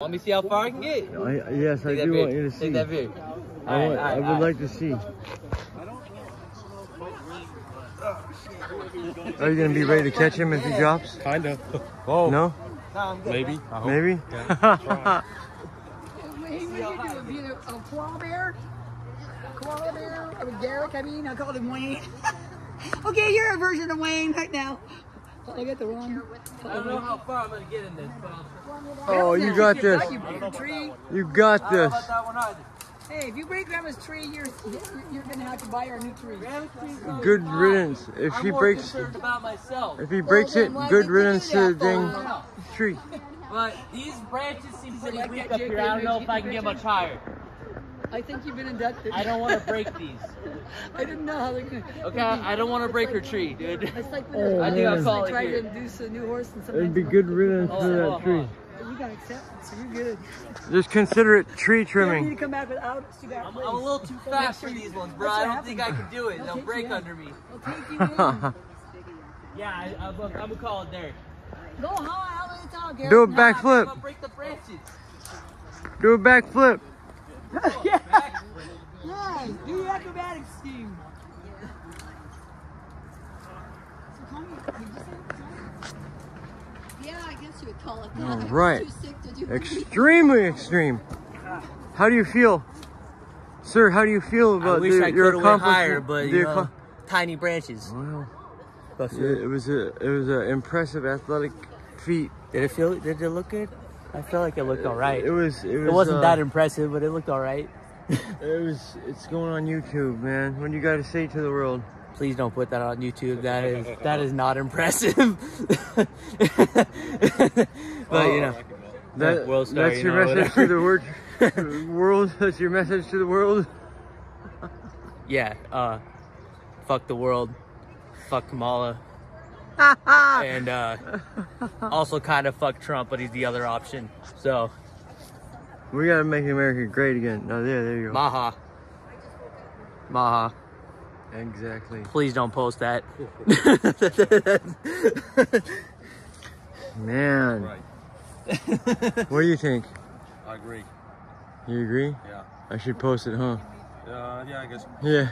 Want me to see how far I can get? Oh, I, yes, I Take that do view. want you to see. Take that view. I, Alright, want, I alright, would alright. like to see. Are you gonna be ready to catch him if he drops? Kind of. Oh, No? maybe. I hope. Maybe? Hey, what are you doing? A, a koala bear? Koala bear? I mean, I mean, I called him Wayne. okay, you're a version of Wayne right now. I got the wrong. I don't know how far I'm gonna get in this, but I'll oh, you got this. You tree. You got I don't know this. about that one either. Hey, if you break Grandma's tree, you're you're gonna have to buy her a new tree. Good riddance. If I'm he more breaks, about myself. if he breaks it, good would you do riddance to the dang tree. But these branches seem pretty weak up here. I don't know if I can get picture? much higher. I think you've been inducted. I don't want to break these. I didn't know how they're gonna. Okay, I don't want to break her tree, dude. It's like when Oh, they're- I think I'll call it try here. to induce a new horse and something. It'd be good riddance Oh, to hold that on, tree. hold you got acceptance, so you're good. Just consider it tree You need to come back without us. You got I'm, I'm a little too fast for these ones, bro. I don't think I can do it. They'll break under me. I'll take you in. Yeah, I, I, I'm gonna call it there. Go high, all the way to the Garrett. Do a I'm backflip. gonna break the branches. Do a backflip. Yeah, do your acrobatic scheme. Yeah, I guess you would call it All that. I'm right. too sick to do Extremely extreme. How do you feel? Sir, how do you feel I about wish the, I your accomplishment? higher, but the you know, tiny branches. Wow. But It, it was a it was an impressive athletic feat. Did it feel? Did it look good? I feel like it looked all right. It was it was It wasn't uh, that impressive, but it looked all right. It was it's going on YouTube, man. What do you got to say to the world? Please don't put that on YouTube. That is that is not impressive. but you know, That, world star, that's you your know, message to the word, world. That's your message to the world. yeah. Uh, fuck the world. Fuck Kamala. and uh, also kind of fuck Trump, but he's the other option. So We gotta make America great again. Oh, there, there you go. Maha. Maha. Exactly. Please don't post that. Man, what do you think? I agree. You agree? Yeah. I should post it, huh? Uh, yeah, I guess. Yeah.